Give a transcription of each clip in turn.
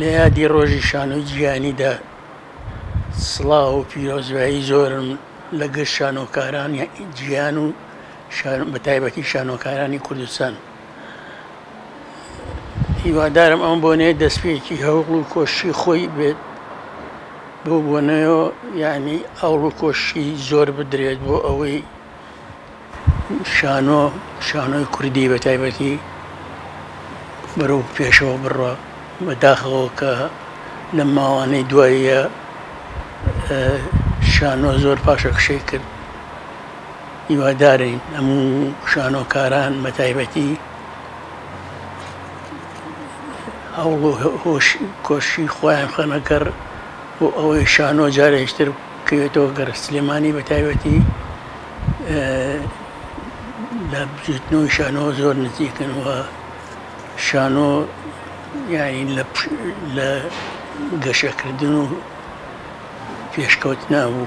لە یادی ڕۆژی شانۆی جیهانیدا سڵاو و پیرۆزبایی زۆرم لە گشت شانۆکارانی جیهان و بە تایبەتی شانۆکارانی کوردستان هیوادارم ئەم بۆنەیە دەستپێکی هەوڵ و کۆشی خۆی بێت بۆ بۆنەوە ینی هەوڵ و کۆشی زۆر بدرێت بۆ ئەوەی شانۆ شانۆی کوردی بە تایبەتی بەرە و پێشەوە بڕە بەداخەوە کە لە ماوانەی دواییە شانۆ زۆر پاشەکشەی کرد هیوادارین هەموو شانۆکاران بە تایبەتی هەوڵ و هۆش کۆششی خۆیان بخەنە گەڕ بۆ ئەوەی شانۆ جارێشتر بکەوێتەوە گەڕ سلێمانی بە تایبەتی لە بزوتنەوەی شانۆ زۆر نزیکن و شانۆ یانی لە گەشەکردن و پێشکەوت نابوو.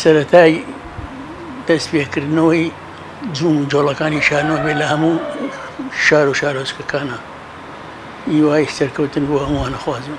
سەرەتای دەست پێکردنەوەی جوم و جۆڵەکانی شانۆ بێ لە هەموو شار و شارۆچکەکانە هیوای سەرکەوتن بۆ هەمووانە خوازم.